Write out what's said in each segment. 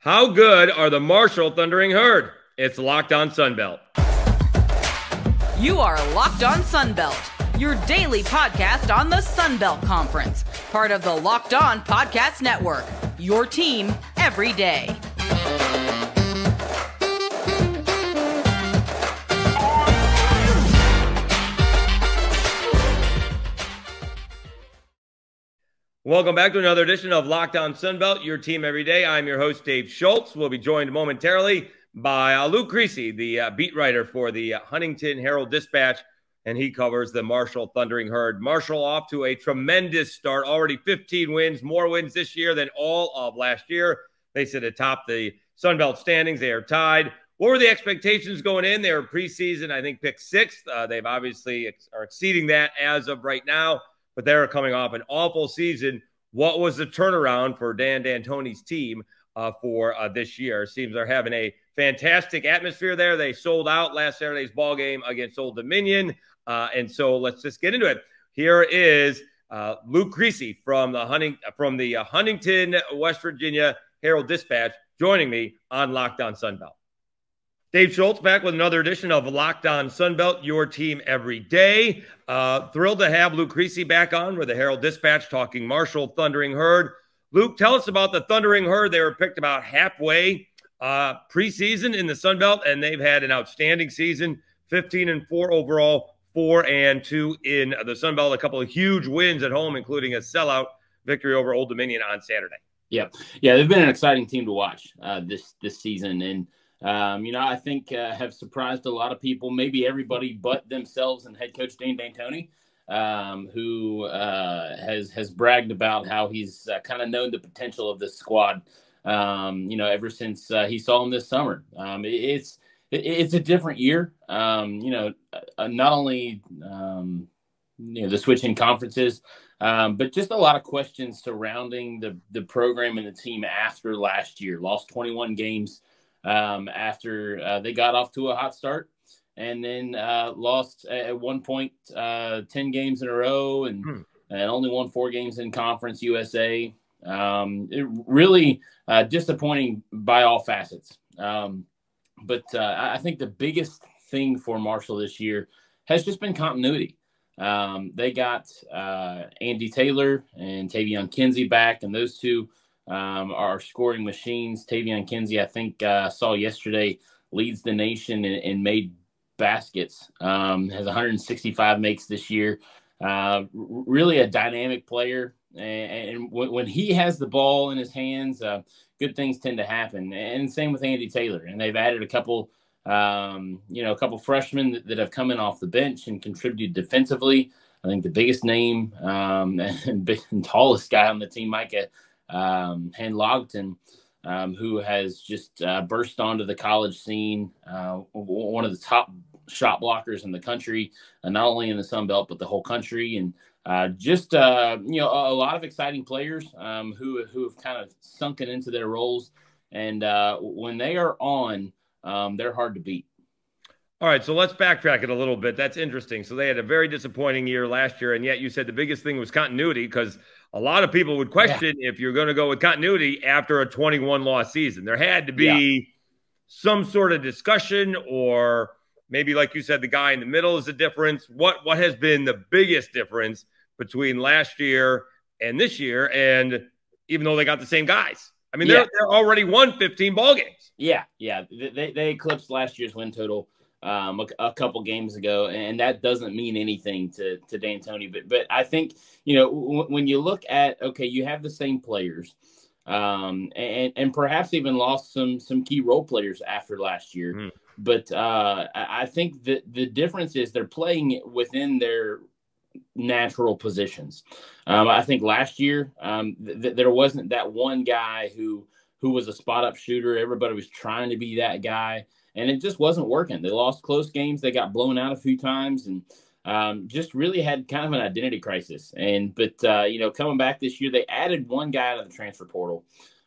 How good are the Marshall Thundering Herd? It's Locked On Sunbelt. You are Locked On Sunbelt, your daily podcast on the Sunbelt Conference, part of the Locked On Podcast Network. Your team every day. Welcome back to another edition of Locked On Sunbelt, your team every day. I'm your host, Dave Schultz. We'll be joined momentarily by uh, Luke Creasy, the uh, beat writer for the uh, Huntington Herald Dispatch, and he covers the Marshall Thundering Herd. Marshall off to a tremendous start, already 15 wins, more wins this year than all of last year. They sit atop the Sunbelt standings. They are tied. What were the expectations going in? They were preseason, I think, picked sixth. Uh, they've obviously ex- are exceeding that as of right now but they're coming off an awful season. What was the turnaround for Dan D'Antoni's team uh, for uh, this year? Seems they're having a fantastic atmosphere there. They sold out last Saturday's ball game against Old Dominion, uh, and so let's just get into it. Here is uh, Luke Creasy from the Hunting from the uh, Huntington, West Virginia Herald Dispatch, joining me on Locked On Sunbelt. Dave Schultz back with another edition of Locked On Sunbelt, your team every day. Uh, thrilled to have Luke Creasy back on with the Herald Dispatch talking Marshall Thundering Herd. Luke, tell us about the Thundering Herd. They were picked about halfway uh, preseason in the Sunbelt, and they've had an outstanding season 15 and 4 overall, 4 and 2 in the Sunbelt. A couple of huge wins at home, including a sellout victory over Old Dominion on Saturday. Yep. Yeah, they've been an exciting team to watch uh, this this season. And um, you know, I think uh, have surprised a lot of people, maybe everybody but themselves and head coach Dan D'Antoni, um, who uh, has has bragged about how he's uh, kind of known the potential of this squad. Um, you know, ever since uh, he saw him this summer, um, it, it's it, it's a different year. Um, you know, uh, not only um, you know the switching conferences, um, but just a lot of questions surrounding the the program and the team after last year. Lost 21 games um, after uh, they got off to a hot start and then uh, lost at one point uh, 10 games in a row and, hmm. and only won four games in Conference USA. Um, it really uh, disappointing by all facets. Um, but uh, I think the biggest thing for Marshall this year has just been continuity. Um, they got uh, Andy Taylor and Taevion Kinsey back, and those two um, are scoring machines. Taevion Kinsey, I think, uh, saw yesterday leads the nation in, in made baskets. Um, has 165 makes this year. Uh, really a dynamic player. And, and when, when, he has the ball in his hands, uh, good things tend to happen. And same with Andy Taylor. And they've added a couple, um, you know, a couple freshmen that, that, have come in off the bench and contributed defensively. I think the biggest name um, and, and tallest guy on the team, Micah um, Handlogten, um, who has just uh, burst onto the college scene, uh, one of the top shot blockers in the country, uh, not only in the Sun Belt but the whole country, and uh, just uh, you know a, a, lot of exciting players um, who who have kind of sunken into their roles, and uh, when they are on, um, they're hard to beat. All right, so let's backtrack it a little bit. That's interesting. So they had a very disappointing year last year, and yet you said the biggest thing was continuity because a lot of people would question yeah. if you're going to go with continuity after a 21 loss season. There had to be yeah. some sort of discussion, or maybe, like you said, the guy in the middle is the difference. What what has been the biggest difference between last year and this year? And even though they got the same guys, I mean, yeah. they're, they're already won 15 ball games. Yeah, yeah, they, they eclipsed last year's win total um, a, a, couple games ago, and that doesn't mean anything to to D'Antoni. But but I think you know w- when you look at okay, you have the same players, um, and and perhaps even lost some some key role players after last year. Mm. But uh, I think that the difference is they're playing within their natural positions. Um, I think last year um, th- there wasn't that one guy who who was a spot up shooter. Everybody was trying to be that guy and it just wasn't working. They lost close games. They got blown out a few times, and um, just really had kind of an identity crisis. And but uh, you know, coming back this year, they added one guy to the transfer portal.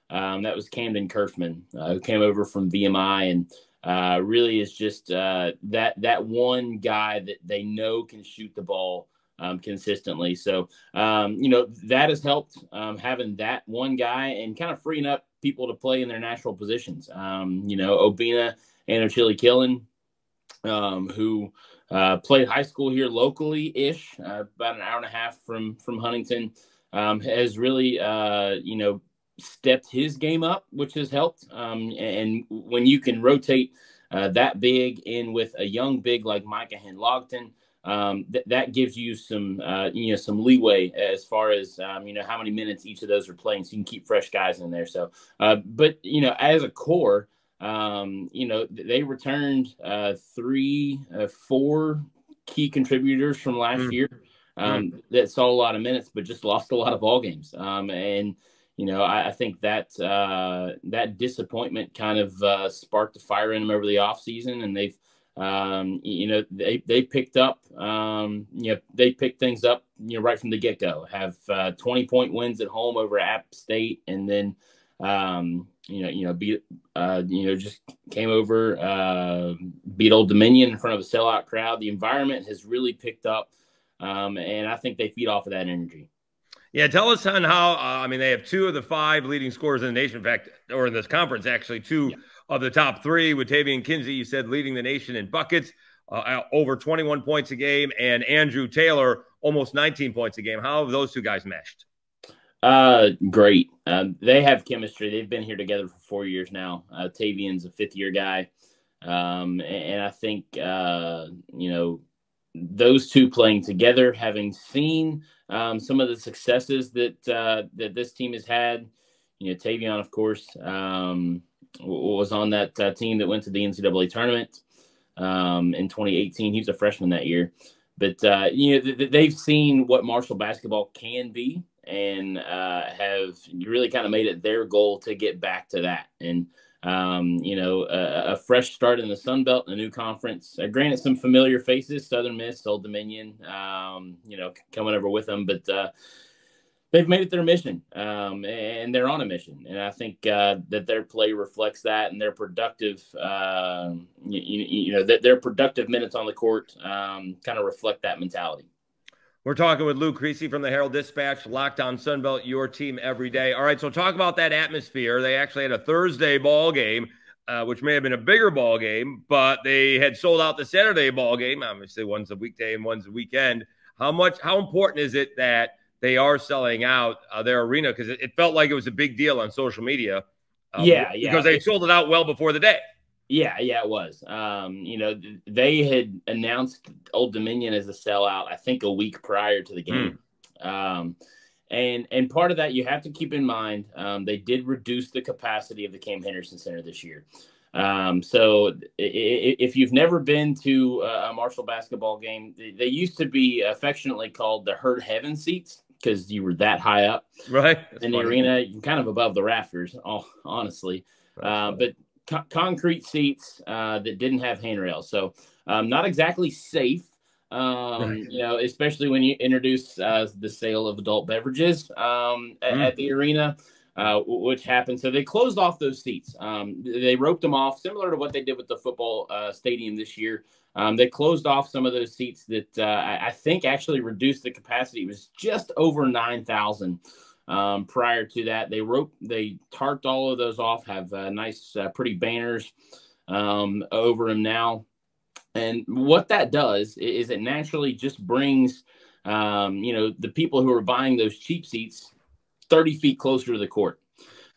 Um, that was Kamdyn Curfman, uh, who came over from VMI, and uh, really is just uh, that that one guy that they know can shoot the ball. Um, consistently. So, um, you know, that has helped um, having that one guy and kind of freeing up people to play in their natural positions. Um, you know, Obinna Anochili-Killen, um, who uh, played high school here locally ish, uh, about an hour and a half from from Huntington, um, has really uh, you know stepped his game up, which has helped. Um, and when you can rotate uh, that big in with a young big like Micah Handlogten, um, th- that gives you some uh, you know some leeway as far as um, you know how many minutes each of those are playing, so you can keep fresh guys in there. So, uh, but you know as a core, um, you know they returned uh, three, uh, four key contributors from last mm. year um, mm. that saw a lot of minutes, but just lost a lot of ball games. Um, and you know I, I think that uh, that disappointment kind of uh, sparked a fire in them over the offseason, and they've um, you know, they they picked up, um, you know, they picked things up, you know, right from the get go. Have uh, 20 point wins at home over App State, and then, um, you know, you know, beat, uh, you know, just came over, uh, beat Old Dominion in front of a sellout crowd. The environment has really picked up, um, and I think they feed off of that energy. Yeah, tell us on how. Uh, I mean, they have two of the five leading scorers in the nation. In fact, or in this conference, actually, two. Yeah of the top three with Taevion Kinsey, you said leading the nation in buckets, uh, over 21 points a game, and Andrew Taylor almost 19 points a game. How have those two guys meshed? Uh, great. Um, they have chemistry. They've been here together for four years now. Uh, Taevion's a fifth year guy. Um, and, and, I think, uh, you know, those two playing together, having seen um, some of the successes that uh, that this team has had, you know, Taevion, of course, um, was on that uh, team that went to the NCAA tournament um, in 2018. He was a freshman that year, but uh, you know th- they've seen what Marshall basketball can be, and uh, have really kind of made it their goal to get back to that. And um, you know, a, a, fresh start in the Sun Belt, a new conference. Uh, granted, some familiar faces: Southern Miss, Old Dominion. Um, you know, coming over with them, but uh, they've made it their mission, um, and they're on a mission. And I think uh, that their play reflects that, and their productive, uh, you, you, know, that their productive minutes on the court um, kind of reflect that mentality. We're talking with Luke Creasy from the Herald Dispatch, Locked On Sunbelt, your team every day. All right, so talk about that atmosphere. They actually had a Thursday ball game. Uh, which may have been a bigger ball game, but they had sold out the Saturday ball game. Obviously, one's a weekday and one's a weekend. How much? How important is it that they are selling out uh, their arena because it, it, felt like it was a big deal on social media. Um, yeah, yeah, because they sold it out well before the day. Yeah, yeah, it was. Um, you know, they had announced Old Dominion as a sellout, I think, a week prior to the game. Mm. Um, and and part of that you have to keep in mind, um, they did reduce the capacity of the Cam Henderson Center this year. Um, so if you've never been to a Marshall basketball game, they used to be affectionately called the Herd Heaven seats because you were that high up, right? That's in the arena, kind of above the rafters, all honestly. Uh, but co- concrete seats uh, that didn't have handrails, so um, not exactly safe. Um, right. You know, especially when you introduce uh, the sale of adult beverages um, at, mm. at, the arena. Uh, which happened. So they closed off those seats. Um, they roped them off, similar to what they did with the football uh, stadium this year. Um, they closed off some of those seats that uh, I, I, think actually reduced the capacity. It was just over 9,000 um, prior to that. They wrote, they tarped all of those off, have uh, nice, uh, pretty banners um, over them now. And what that does is it naturally just brings, um, you know, the people who are buying those cheap seats 30 feet closer to the court.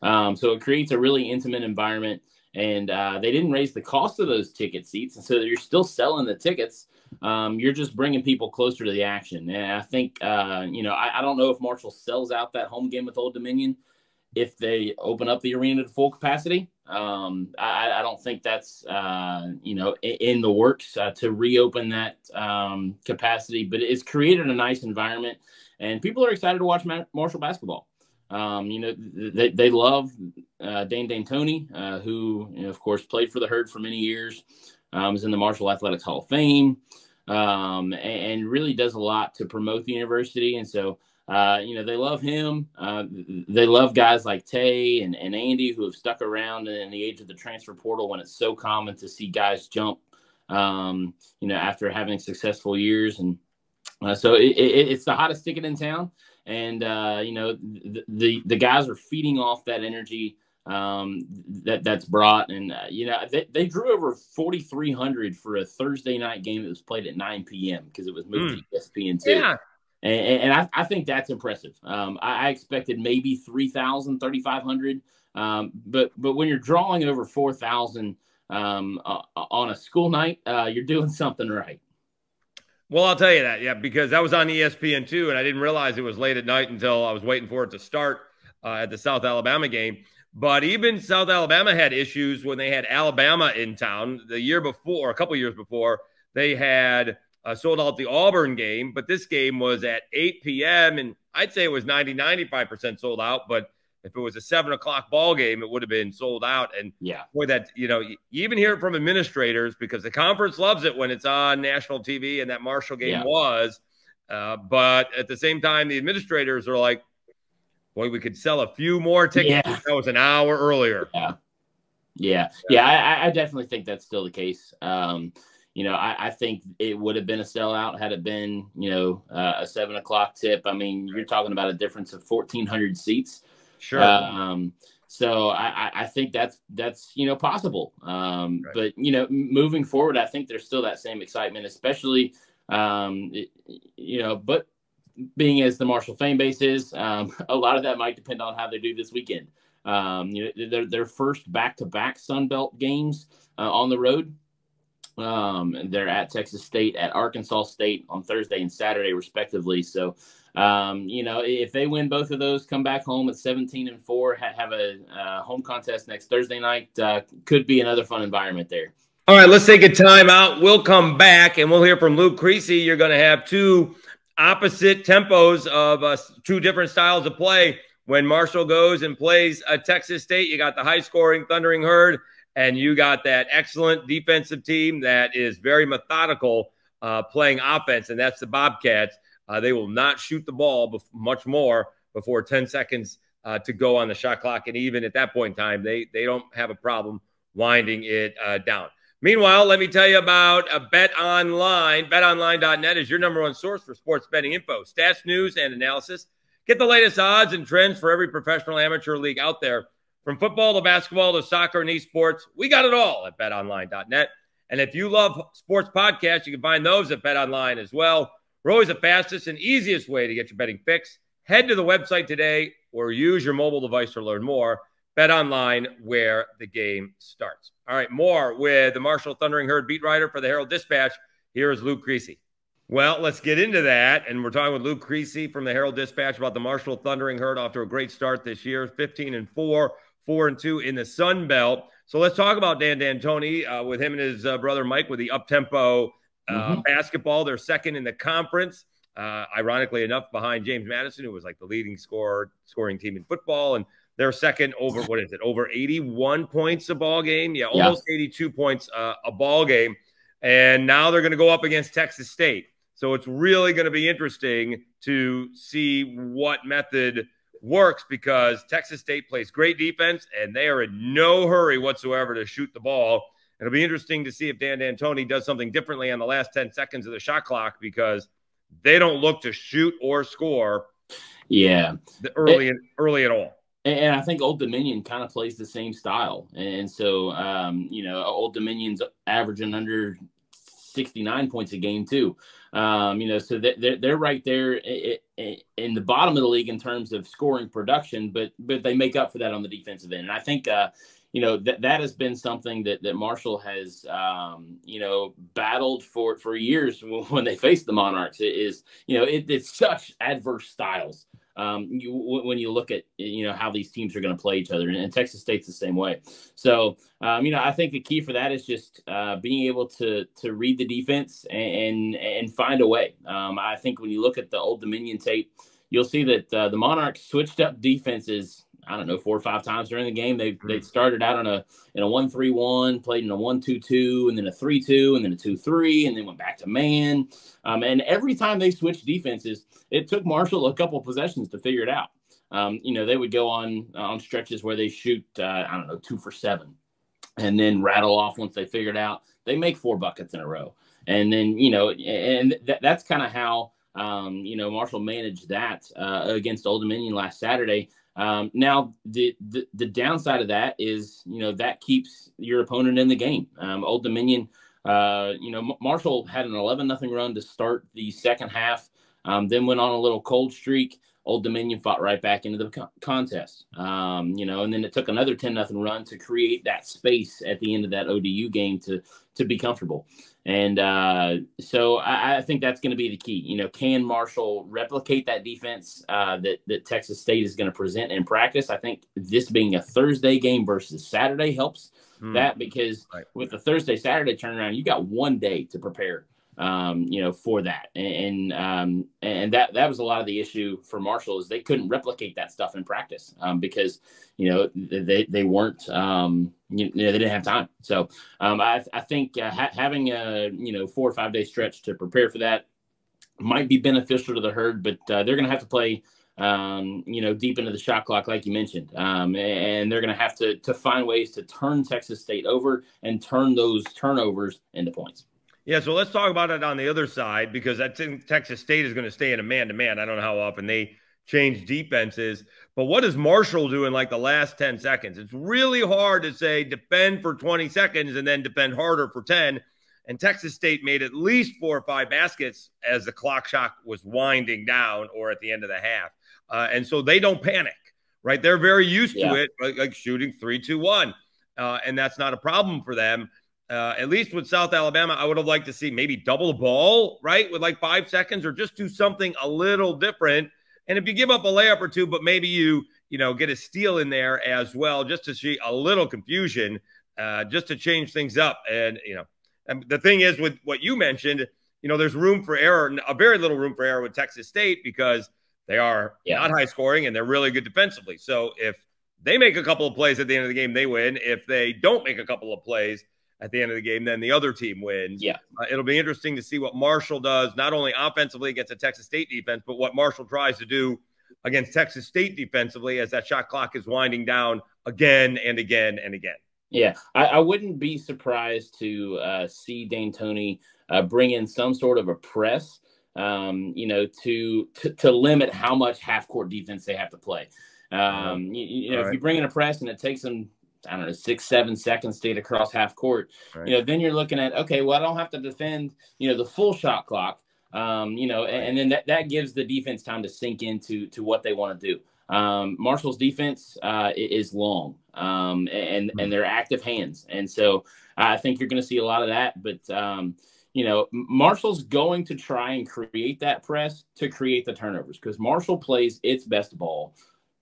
Um, so it creates a really intimate environment and uh, they didn't raise the cost of those ticket seats, and so you're still selling the tickets. Um, you're just bringing people closer to the action, and I think uh, you know I, I, don't know if Marshall sells out that home game with Old Dominion if they open up the arena to full capacity. Um, I, I, don't think that's uh, you know in, in the works uh, to reopen that um, capacity, but it's created a nice environment, and people are excited to watch Marshall basketball. Um, you know, they, they love uh, Dan D'Antoni, uh, who, you know, of course, played for the Herd for many years, um, is in the Marshall Athletics Hall of Fame, um, and, and, really does a lot to promote the university. And so, uh, you know, they love him. Uh, they love guys like Tay and, and Andy who have stuck around in the age of the transfer portal when it's so common to see guys jump, um, you know, after having successful years. And uh, so it, it, it's the hottest ticket in town and uh, you know the, the, the guys are feeding off that energy um, that that's brought. And uh, you know they, they drew over 4,300 for a Thursday night game that was played at 9 p.m. because it was moved mm. to ESPN two. Yeah. And, and I, I, think that's impressive. Um, I, I, expected maybe 3,000, 3,500. Um, but but when you're drawing over 4,000 um, uh, on a school night, uh, you're doing something right. Well, I'll tell you that, yeah, because that was on ESPN too, and I didn't realize it was late at night until I was waiting for it to start uh, at the South Alabama game. But even South Alabama had issues when they had Alabama in town the year before, a couple years before. They had uh, sold out the Auburn game, but this game was at 8 p.m. and I'd say it was 90, 95% sold out. But if it was a seven o'clock ball game, it would have been sold out. And yeah, boy, that you know, you even hear it from administrators because the conference loves it when it's on national TV, and that Marshall game yeah. was. Uh, but at the same time, the administrators are like, boy, we could sell a few more tickets. Yeah. That was an hour earlier. Yeah. Yeah. Yeah. I, I definitely think that's still the case. Um, you know, I, I, think it would have been a sellout had it been, you know, uh, a seven o'clock tip. I mean, you're talking about a difference of 1,400 seats. Sure. Um, so I, I think that's that's you know possible. Um, right. But you know, moving forward, I think there's still that same excitement, especially um, it, you know, but being as the Marshall fan base is, um, a lot of that might depend on how they do this weekend. Um, you know, their, their first back-to-back Sun Belt games uh, on the road. Um, they're at Texas State, at Arkansas State on Thursday and Saturday, respectively. So, um, you know, if they win both of those, come back home at 17 and four, ha- have a uh, home contest next Thursday night, uh, could be another fun environment there. All right, let's take a timeout. We'll come back and we'll hear from Luke Creasy. You're going to have two opposite tempos of uh, two different styles of play. When Marshall goes and plays a Texas State, you got the high scoring Thundering Herd, and you got that excellent defensive team that is very methodical uh, playing offense, and that's the Bobcats. Uh, they will not shoot the ball bef- much more before 10 seconds uh, to go on the shot clock. And even at that point in time, they, they don't have a problem winding it uh, down. Meanwhile, let me tell you about a Bet Online. BetOnline.net is your number one source for sports betting info, stats, news, and analysis. Get the latest odds and trends for every professional amateur league out there. From football to basketball to soccer and esports, we got it all at betonline.net. And if you love sports podcasts, you can find those at BetOnline as well. We're always the fastest and easiest way to get your betting fix. Head to the website today or use your mobile device to learn more. Bet online where the game starts. All right, more with the Marshall Thundering Herd beat writer for the Herald Dispatch. Here is Luke Creasy. Well, let's get into that. And we're talking with Luke Creasy from the Herald Dispatch about the Marshall Thundering Herd off to a great start this year 15 and 4, 4 and 2 in the Sun Belt. So let's talk about Dan D'Antoni uh, with him and his uh, brother Mike with the up tempo mm-hmm. basketball. They're second in the conference. Uh, ironically enough, behind James Madison, who was like the leading scorer, scoring team in football, and they're second over what is it? Over 81 points a ball game. Yeah, almost yeah. 82 points uh, a ball game. And now they're going to go up against Texas State. So it's really going to be interesting to see what method works because Texas State plays great defense and they are in no hurry whatsoever to shoot the ball. It'll be interesting to see if Dan D'Antoni does something differently on the last 10 seconds of the shot clock because they don't look to shoot or score. Yeah. Early, it, early at all. And I think Old Dominion kind of plays the same style. And so, um, you know, Old Dominion's averaging under 69 points a game, too. Um, you know, so they're, they're right there in the bottom of the league in terms of scoring production, but but they make up for that on the defensive end. And I think, uh, you know, that that has been something that, that Marshall has, um, you know, battled for for years when they faced the Monarchs. It is, you know, it, it's such adverse styles um, you, when you look at you know how these teams are going to play each other, and, and, Texas State's the same way. So um, you know, I think the key for that is just uh, being able to to read the defense and and, find a way. Um, I think when you look at the Old Dominion tape, you'll see that uh, the Monarchs switched up defenses I don't know, four or five times during the game. They they started out on a in a one three one, played in a one two two, and then a three two, and then a two three, and then went back to man. Um, and every time they switched defenses, it took Marshall a couple possessions to figure it out. Um, you know, they would go on on stretches where they shoot uh, I don't know two for seven, and then rattle off once they figured out they make four buckets in a row, and then you know, and th- that's kind of how um, you know Marshall managed that uh, against Old Dominion last Saturday. Um, now, the, the, the downside of that is, you know, that keeps your opponent in the game. Um, Old Dominion, uh, you know, Marshall had an 11 nothing run to start the second half, um, then went on a little cold streak. Old Dominion fought right back into the co- contest, um, you know, and then it took another 10 nothing run to create that space at the end of that ODU game to to be comfortable. And uh, so I, I, think that's going to be the key. You know, can Marshall replicate that defense uh, that that Texas State is going to present in practice? I think this being a Thursday game versus Saturday helps mm. that because right. with the Thursday Saturday turnaround, you got one day to prepare um, you know, for that. And um, and that that was a lot of the issue for Marshall is they couldn't replicate that stuff in practice um, because you know they they weren't um, you, know they didn't have time. So um, I I think uh, ha- having a you know four or five day stretch to prepare for that might be beneficial to the herd, but uh, they're going to have to play. Um, you know, deep into the shot clock, like you mentioned, um, and they're going to have to to find ways to turn Texas State over and turn those turnovers into points. Yeah, so let's talk about it on the other side because I think Texas State is going to stay in a man to man. I don't know how often they change defenses, but what does Marshall do in like the last 10 seconds? It's really hard to say defend for 20 seconds and then defend harder for 10. And Texas State made at least four or five baskets as the clock shot was winding down or at the end of the half. Uh, and so they don't panic, right? They're very used yeah. to it, like, like shooting three, two, one. Uh, and that's not a problem for them. Uh, at least with South Alabama, I would have liked to see maybe double the ball, right, with like five seconds, or just do something a little different. And if you give up a layup or two, but maybe you, you know, get a steal in there as well, just to see a little confusion, uh, just to change things up. And you know, and the thing is with what you mentioned, you know, there's room for error, a very little room for error with Texas State because they are yeah. not high scoring and they're really good defensively. So if they make a couple of plays at the end of the game, they win. If they don't make a couple of plays, at the end of the game, then the other team wins. Yeah. Uh, it'll be interesting to see what Marshall does, not only offensively against a Texas State defense, but what Marshall tries to do against Texas State defensively as that shot clock is winding down again and again and again. Yeah, I, I wouldn't be surprised to uh, see D'Antoni uh, bring in some sort of a press, um, you know, to, to, to limit how much half court defense they have to play. Um, you, you know, All if you bring in a press and it takes them I don't know, six, seven seconds to get across half court. Right. You know, then you're looking at, okay, well, I don't have to defend, you know, the full shot clock. Um, you know, right. and, and, then that, that gives the defense time to sink into to what they want to do. Um, Marshall's defense uh, is long um, and mm-hmm. and they're active hands, and so I think you're going to see a lot of that. But um, you know, Marshall's going to try and create that press to create the turnovers because Marshall plays its best ball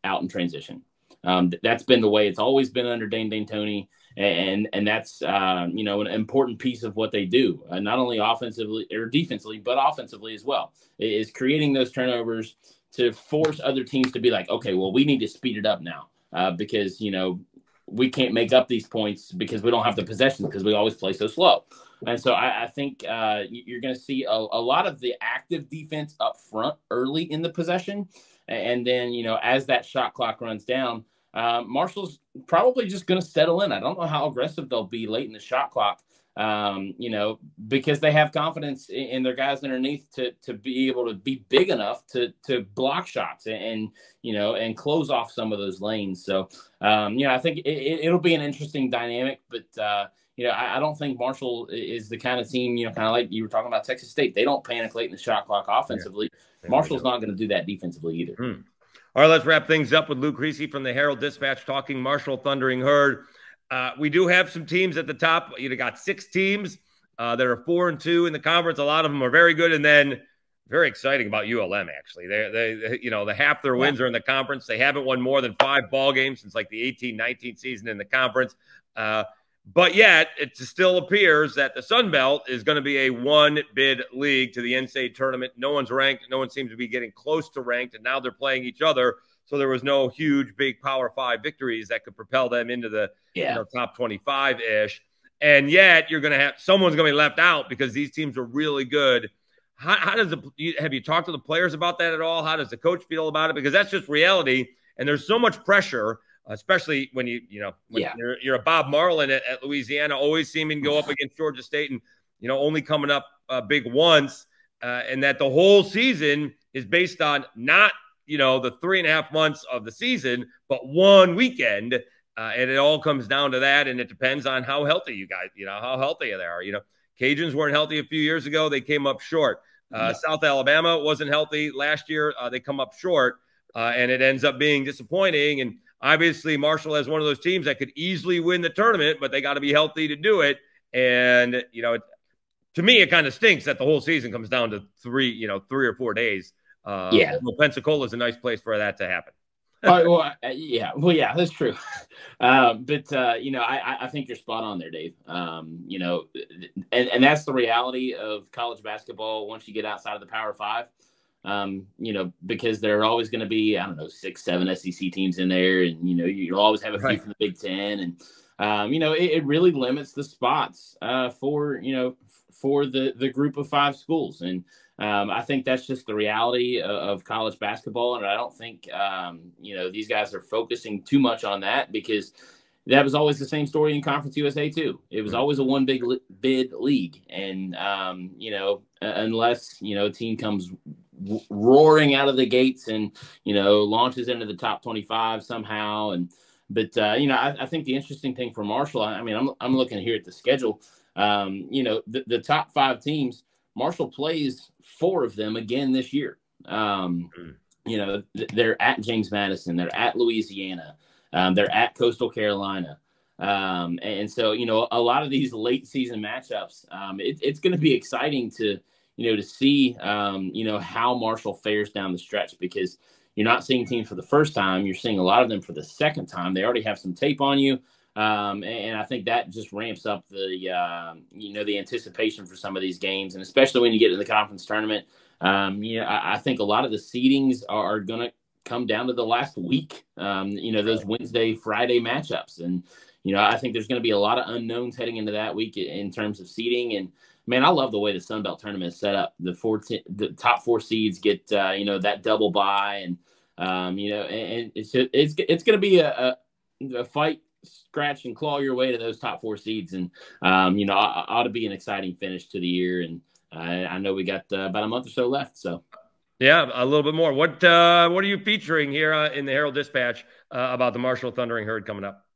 out in transition. Um, that's been the way it's always been under Dan D'Antoni, and and that's uh, you know an important piece of what they do, uh, not only offensively or defensively, but offensively as well. Is creating those turnovers to force other teams to be like, okay, well, we need to speed it up now uh, because you know we can't make up these points because we don't have the possession because we always play so slow. And so I, I think uh, you're going to see a, a, lot of the active defense up front early in the possession. And then, you know, as that shot clock runs down, uh, Marshall's probably just going to settle in. I don't know how aggressive they'll be late in the shot clock, um, you know, because they have confidence in, in, their guys underneath to to be able to be big enough to to block shots and, and you know and close off some of those lanes. So um, you know, I think it, will be an interesting dynamic, but. Uh, you know, I, I, don't think Marshall is the kind of team, you know, kind of like you were talking about Texas State. They don't panic late in the shot clock offensively. Yeah. Marshall's not going to do that defensively either. Hmm. All right, let's wrap things up with Luke Creasy from the Herald Dispatch talking Marshall Thundering Herd. Uh, we do have some teams at the top. You got six teams uh, that are four and two in the conference. A lot of them are very good, and then very exciting about ULM. Actually, they they you know the half their wins are in the conference. They haven't won more than five ball games since like the 18-19 season in the conference. Uh, but yet, it still appears that the Sun Belt is going to be a one bid league to the NCAA tournament. No one's ranked. No one seems to be getting close to ranked. And now they're playing each other. So there was no huge, big Power Five victories that could propel them into the yeah. you know, top 25 ish. And yet, you're going to have someone's going to be left out because these teams are really good. How, how does the have you talked to the players about that at all? How does the coach feel about it? Because that's just reality. And there's so much pressure especially when you you know when yeah. you're, you're a Bob Marlin at, at, Louisiana, always seeming to go up against Georgia State, and you know only coming up uh, big once, uh, and that the whole season is based on not you know, the three and a half months of the season, but one weekend. Uh, and it all comes down to that. And it depends on how healthy you guys, you know, how healthy they are. You know, Cajuns weren't healthy a few years ago. They came up short. Uh, yeah. South Alabama wasn't healthy last year. Uh, they come up short, uh, and it ends up being disappointing. And obviously, Marshall has one of those teams that could easily win the tournament, but they got to be healthy to do it. And you know, it, to me, it kind of stinks that the whole season comes down to three, you know, three or four days. Uh, yeah, well, Pensacola is a nice place for that to happen. oh, well, uh, yeah, well, yeah, that's true. Um, but uh, you know, I, I think you're spot on there, Dave. Um, you know, and, and that's the reality of college basketball. Once you get outside of the Power Five, um, you know, because there are always going to be I don't know six, seven SEC teams in there, and you know, you'll always have a few right. from the Big Ten, and um, you know, it, it, really limits the spots uh, for you know for the the group of five schools, and um, I think that's just the reality of, of, college basketball, and I don't think um, you know these guys are focusing too much on that because that was always the same story in Conference USA too. It was always a one big li- bid league, and um, you know unless you know a team comes w- roaring out of the gates and you know launches into the top twenty five somehow, and but uh, you know I, I, think the interesting thing for Marshall, I, I mean I'm I'm looking here at the schedule. Um, you know the, the top five teams Marshall plays four of them again this year. Um, mm. You know, they're at James Madison, they're at Louisiana, um, they're at Coastal Carolina. Um, and so, you know, a lot of these late season matchups, um, it, it's going to be exciting to, you know, to see, um, you know, how Marshall fares down the stretch because you're not seeing teams for the first time. You're seeing a lot of them for the second time. They already have some tape on you. Um, and I think that just ramps up the uh, you know the anticipation for some of these games, and especially when you get to the conference tournament. Um, you know, I, I, think a lot of the seedings are, are going to come down to the last week. Um, you know, those Wednesday, Friday matchups, and you know, I think there's going to be a lot of unknowns heading into that week in terms of seeding. And man, I love the way the Sun Belt tournament is set up. The four, t- the top four seeds get uh, you know that double bye, and um, you know, and, and it's it's it's going to be a, a, a fight scratch and claw your way to those top four seeds. And, um, you know, ought to be an exciting finish to the year. And I, I know we got uh, about a month or so left. So, yeah, a little bit more. What uh, what are you featuring here uh, in the Herald Dispatch uh, about the Marshall Thundering Herd coming up?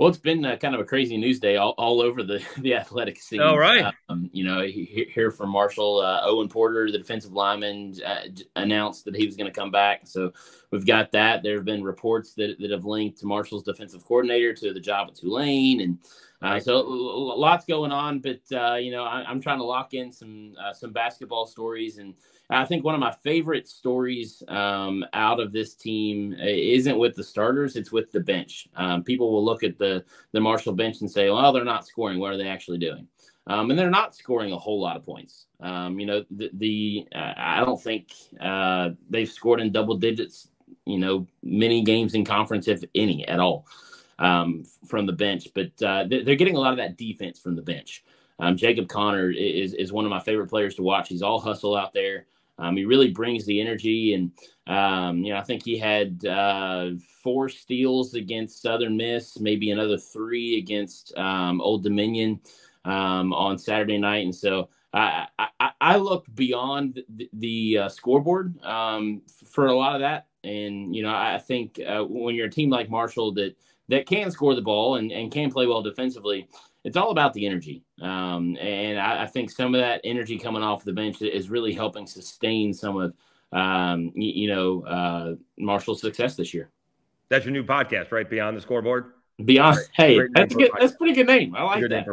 Well, it's been uh, kind of a crazy news day all, all over the, the athletic scene. All right. Um, you know, here from Marshall, uh, Owen Porter, the defensive lineman, uh, announced that he was going to come back. So we've got that. There have been reports that, that have linked to Marshall's defensive coordinator to the job at Tulane. And uh, so lots going on. But, uh, you know, I, am trying to lock in some uh, some basketball stories and – I think one of my favorite stories um, out of this team isn't with the starters; it's with the bench. Um, people will look at the the Marshall bench and say, "Well, they're not scoring. What are they actually doing?" Um, and they're not scoring a whole lot of points. Um, you know, the, the uh, I don't think uh, they've scored in double digits. You know, many games in conference, if any at all, um, from the bench. But uh, they're getting a lot of that defense from the bench. Um, Jacob Connor is is one of my favorite players to watch. He's all hustle out there. Um, he really brings the energy, and um, you know I think he had uh, four steals against Southern Miss, maybe another three against um, Old Dominion um, on Saturday night, and so I, I, I look beyond the, the uh, scoreboard um, for a lot of that, and you know I think uh, when you're a team like Marshall that that can score the ball and, and can play well defensively, it's all about the energy. Um, and I, I, think some of that energy coming off the bench is really helping sustain some of, um, you, you, know, uh, Marshall's success this year. That's your new podcast, right? Beyond the scoreboard. Beyond. Hey, that's good. That's pretty good name. I like that.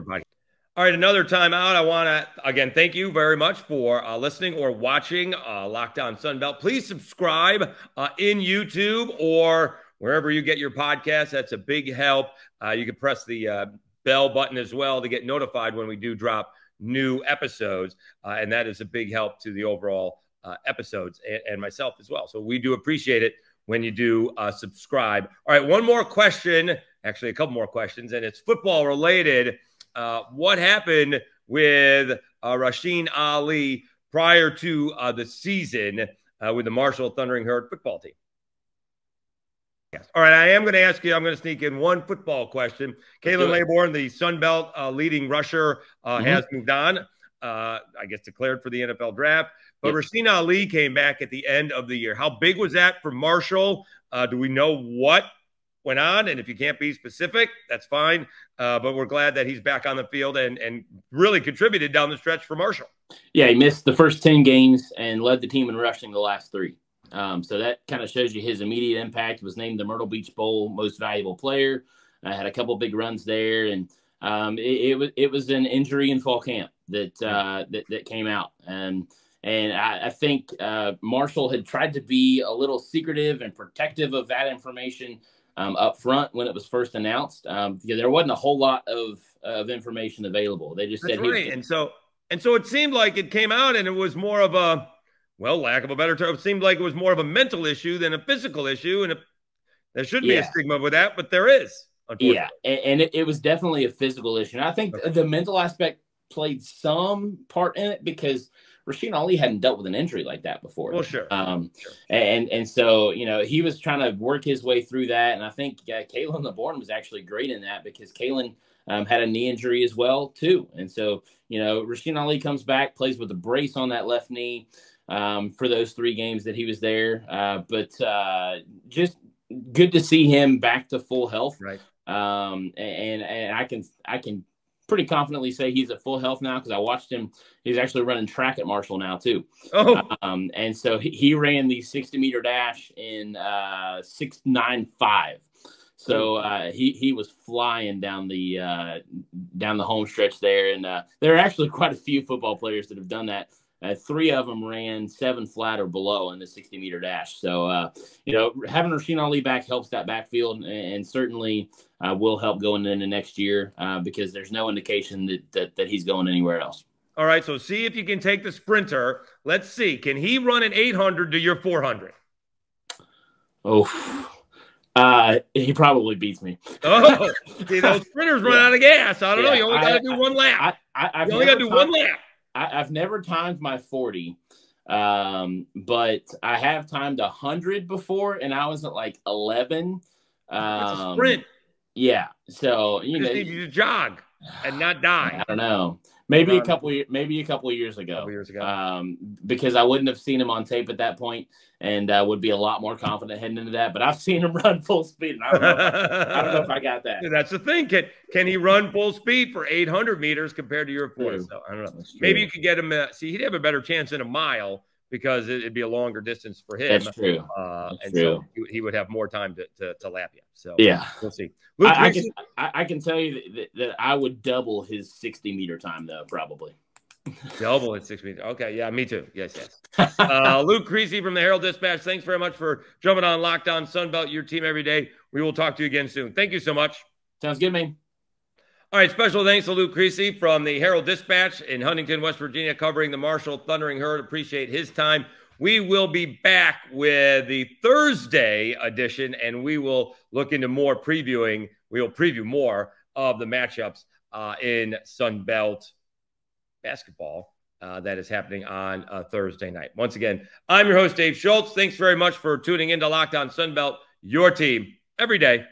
All right, another time out. I want to again thank you very much for uh, listening or watching uh, Locked On Sunbelt. Please subscribe uh, in YouTube or wherever you get your podcast. That's a big help. Uh, you can press the uh, bell button as well to get notified when we do drop new episodes. Uh, and that is a big help to the overall uh, episodes and, and, myself as well. So we do appreciate it when you do uh, subscribe. All right, one more question, actually, a couple more questions, and it's football related. Uh, what happened with uh, Rasheen Ali prior to uh, the season with the Marshall Thundering Herd football team? Yes. All right. I am going to ask you, I'm going to sneak in one football question. Khalan Laborn, the Sun Belt uh, leading rusher, uh, mm-hmm. has moved on. Uh, I guess, declared for the NFL draft. But. Rasheen Ali came back at the end of the year. How big was that for Marshall? Uh, do we know what went on? And if you can't be specific, that's fine. Uh, but we're glad that he's back on the field and and really contributed down the stretch for Marshall. Yeah, he missed the first 10 games and led the team in rushing the last three. Um, so that kind of shows you his immediate impact. Was named the Myrtle Beach Bowl most valuable player. I had a couple big runs there, and um, it, it was it was an injury in fall camp that uh, that, that came out, and and I, I think uh, Marshall had tried to be a little secretive and protective of that information um, up front when it was first announced. Um, because there wasn't a whole lot of of information available. They just That's said, "Here's right. And so and so it seemed like it came out and it was more of a well, lack of a better term, it seemed like it was more of a mental issue than a physical issue. And it, there shouldn't be a stigma with that, but there is. Yeah, and, and it, it was definitely a physical issue. And I think Okay. the mental aspect played some part in it because Rasheen Ali hadn't dealt with an injury like that before. Well, sure. Um, Sure. and and so you know he was trying to work his way through that, and I think uh, Khalan Laborn was actually great in that because Khalan um, had a knee injury as well too, and so you know Rasheen Ali comes back, plays with a brace on that left knee um, for those three games that he was there, uh, but uh, just good to see him back to full health Right. um, and and I can I can pretty confidently say he's at full health now because I watched him. He's actually running track at Marshall now too. Oh, Um, and so he, he ran the 60 meter dash in uh, six nine five. So uh, he he was flying down the uh, down the home stretch there, and uh, there are actually quite a few football players that have done that. Uh, three of them ran seven flat or below in the 60 meter dash. So, uh, you know, having Rasheen Ali back helps that backfield and, and certainly uh, will help going into next year uh, because there's no indication that, that, that he's going anywhere else. all right. So see if you can take the sprinter. Let's see. Can he run an 800 to your 400? Oh, uh, he probably beats me. Oh, see, those sprinters run Yeah. out of gas. I don't know. You only got to do one lap. I, I, I've you only got to do one lap. I, I've never timed my 40, um, but I have timed 100 before, and I was at like 11. That's a Um, sprint. Yeah. So, you You know, you to jog and not die. I don't know. Maybe a couple, ye- maybe a couple of years ago. couple years ago. um, because I wouldn't have seen him on tape at that point, and uh, would be a lot more confident heading into that. But I've seen him run full speed, and I don't know. If I, don't know if I got that. That's the thing. Can can he run full speed for 800 meters compared to your 40? So I don't know. Maybe you could get him. Uh, see, he'd have a better chance in a mile because it, it'd be a longer distance for him. That's true. Uh, That's and true. so he, he would have more time to, to, to lap you. So Yeah, we'll see. Luke I, I can. I, can tell you that, that, I would double his sixty meter time though, probably. double at six meters. Okay, yeah, me too. Yes, yes. Uh, Luke Creasy from the Herald Dispatch. Thanks very much for jumping on Locked On Sunbelt, your team every day. We will talk to you again soon. Thank you so much. Sounds good, man. All right, special thanks to Luke Creasy from the Herald Dispatch in Huntington, West Virginia, covering the Marshall Thundering Herd. Appreciate his time. We will be back with the Thursday edition, and we will look into more previewing. We will preview more of the matchups uh, in Sun Belt basketball uh, that is happening on Thursday night. Once again, I'm your host, Dave Schultz. Thanks very much for tuning in to Locked On Sunbelt, your team every day.